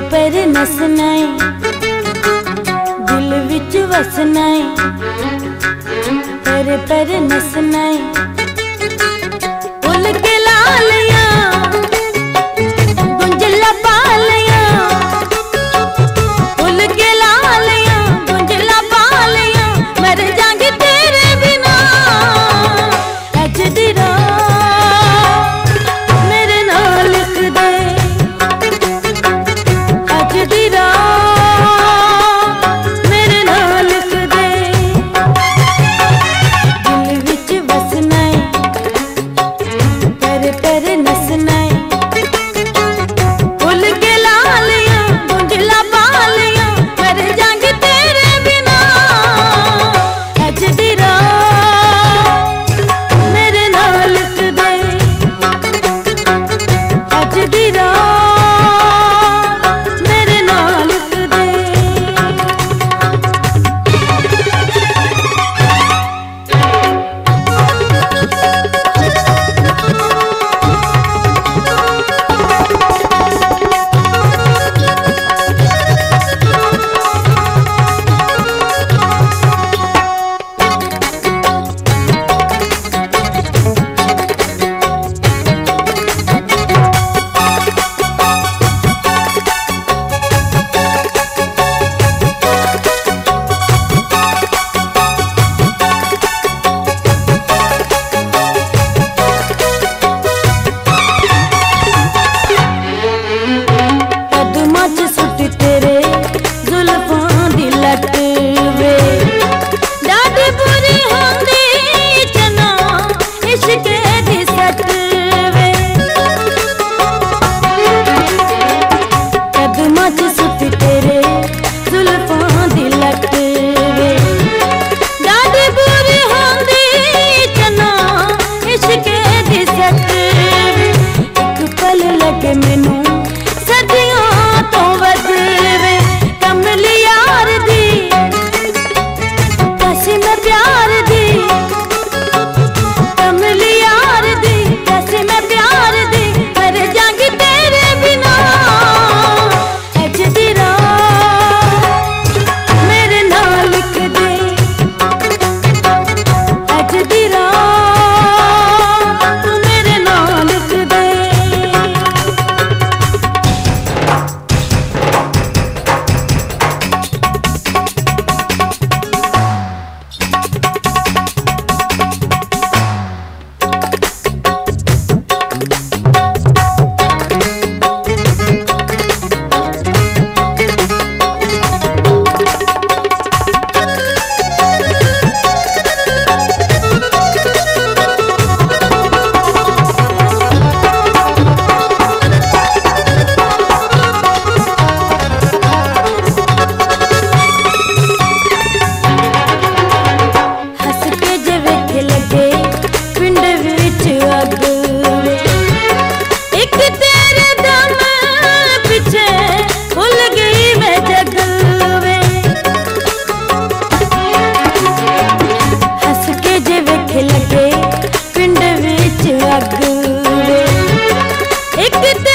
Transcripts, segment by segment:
पर नसना है दिल विच वसना है पर पर नसना है कर नसना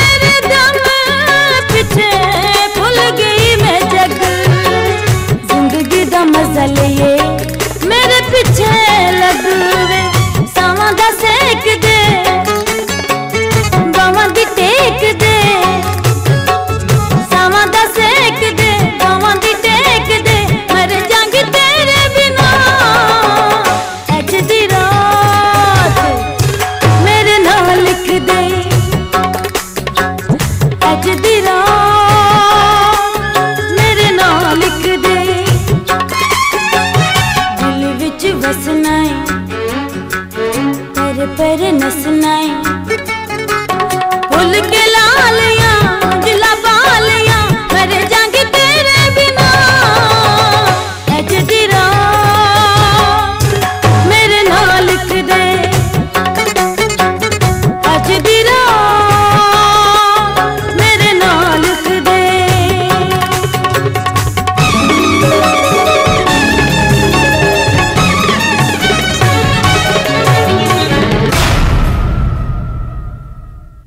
तेरे दम पीछे